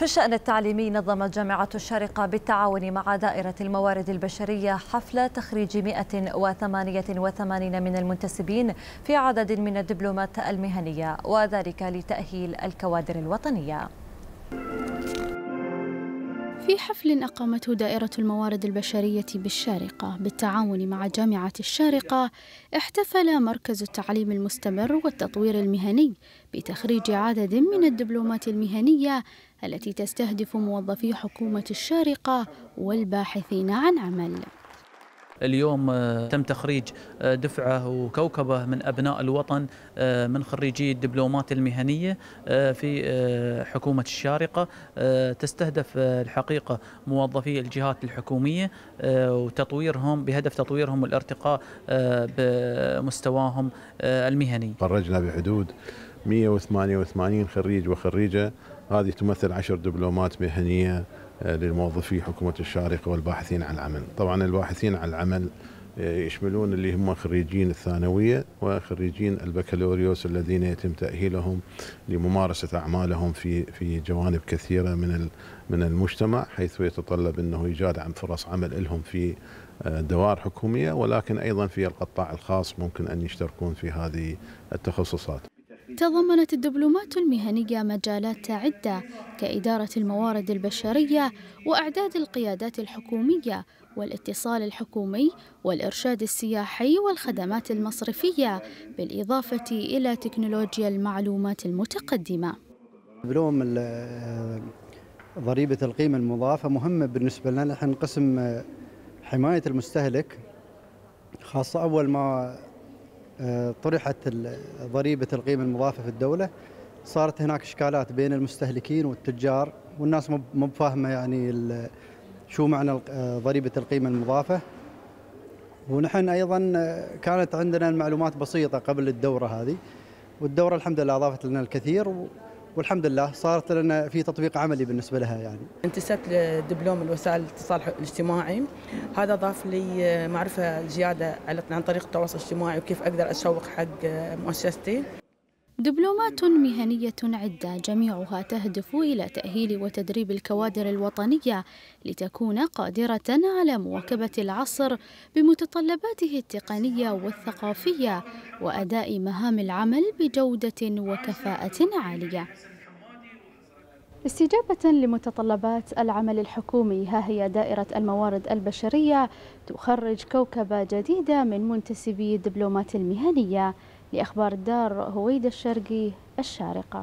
في الشأن التعليمي نظمت جامعة الشارقة بالتعاون مع دائرة الموارد البشرية حفل تخريج 188 من المنتسبين في عدد من الدبلومات المهنية وذلك لتأهيل الكوادر الوطنية. في حفل أقامته دائرة الموارد البشرية بالشارقة. بالتعاون مع جامعة الشارقة احتفل مركز التعليم المستمر والتطوير المهني بتخريج عدد من الدبلومات المهنية التي تستهدف موظفي حكومة الشارقة والباحثين عن عمل. اليوم تم تخريج دفعة وكوكبة من أبناء الوطن من خريجي الدبلومات المهنية في حكومة الشارقة تستهدف الحقيقة موظفي الجهات الحكومية وتطويرهم بهدف تطويرهم والارتقاء بمستواهم المهني. خرجنا بحدود 188 خريج وخريجة. هذه تمثل عشر دبلومات مهنية للموظفي حكومة الشارقة والباحثين عن العمل. طبعا الباحثين عن العمل يشملون اللي هم خريجين الثانوية وخريجين البكالوريوس الذين يتم تأهيلهم لممارسة أعمالهم في في جوانب كثيرة من من المجتمع حيث يتطلب أنه إيجاد عن فرص عمل لهم في دوار حكومية ولكن أيضا في القطاع الخاص ممكن أن يشتركون في هذه التخصصات. تضمنت الدبلومات المهنية مجالات عدة كإدارة الموارد البشرية وإعداد القيادات الحكومية والاتصال الحكومي والإرشاد السياحي والخدمات المصرفية بالإضافة إلى تكنولوجيا المعلومات المتقدمة. دبلوم ضريبة القيمة المضافة مهمة بالنسبة لنا. نحن قسم حماية المستهلك خاصة أول ما طرحت ضريبة القيمة المضافة في الدولة. صارت هناك إشكالات بين المستهلكين والتجار والناس مو بفاهمة يعني شو معنى ضريبة القيمة المضافة. ونحن أيضا كانت عندنا المعلومات بسيطة قبل الدورة هذه. والدورة الحمد لله أضافت لنا الكثير والحمد لله صارت لنا في تطبيق عملي بالنسبة لها يعني. انتسبت لدبلوم الوسائل الاتصال الاجتماعي هذا ضاف لي معرفة زيادة عن طريق التواصل الاجتماعي وكيف أقدر أسوق حق مؤسستي. دبلومات مهنية عدة جميعها تهدف إلى تأهيل وتدريب الكوادر الوطنية لتكون قادرة على مواكبة العصر بمتطلباته التقنية والثقافية وأداء مهام العمل بجودة وكفاءة عالية. استجابة لمتطلبات العمل الحكومي ها هي دائرة الموارد البشرية تخرج كوكبة جديدة من منتسبي الدبلومات المهنية لأخبار الدار هويدا الشرقي الشارقة.